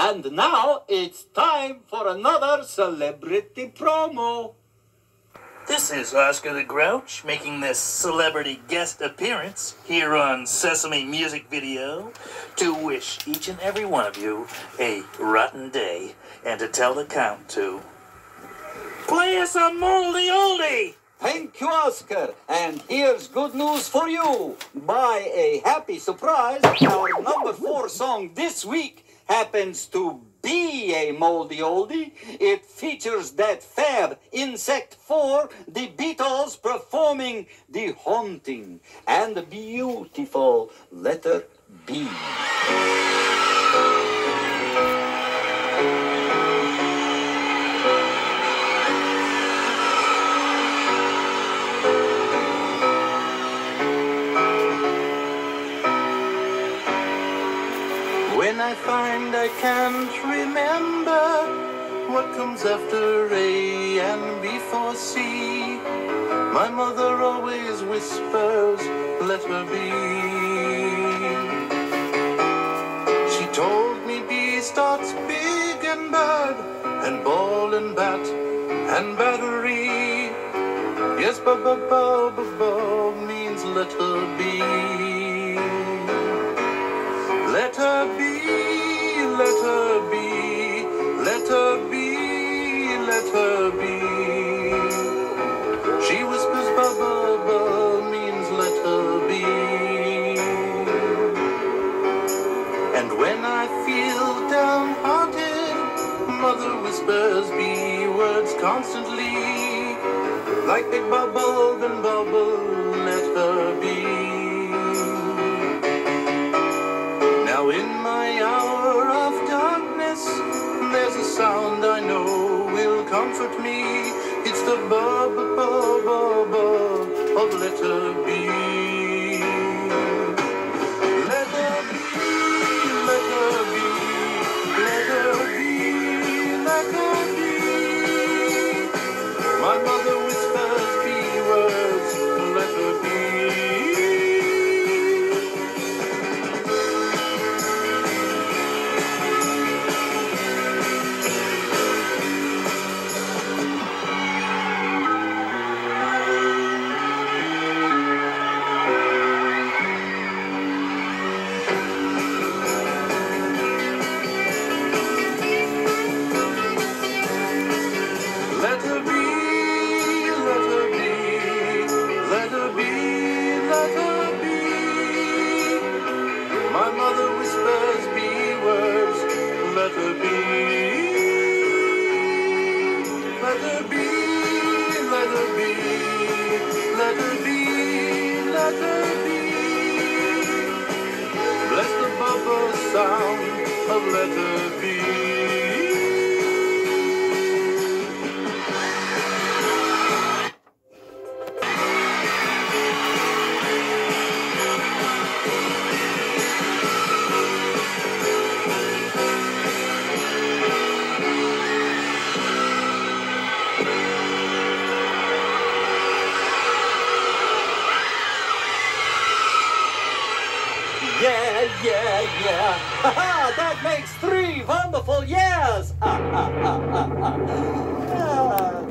And now it's time for another celebrity promo. This is Oscar the Grouch making this celebrity guest appearance here on Sesame Music Video to wish each and every one of you a rotten day and to tell the count to play us a moldy oldie. Thank you, Oscar. And here's good news for you. By a happy surprise, our number four song this week happens to be a moldy oldie. It features that fab Insect 4, the Beetles performing the haunting and beautiful letter B. When I find I can't remember what comes after A and before C, my mother always whispers, let her be. She told me B starts big and bad, and ball and bat, and battery. Yes, ba ba ba ba means let her be. Her be. She whispers ba ba means let her be. And when I feel downhearted, mother whispers be words constantly. Like big bubble and bubble, let her be. Now in my hour of darkness, there's a sound I know comfort me. It's the bub bub bub bub of letter B. of let her be. Yeah, yeah, yeah. Ha ha! That makes